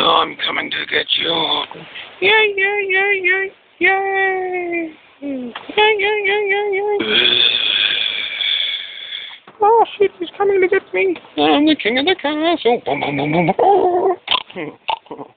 I'm coming to get you. Yeah, yeah, yeah, yeah, yeah. Yeah, yeah, yeah, yeah, yeah. Oh shit, he's coming to get me. I'm the king of the castle. Boom, boom, boom, boom.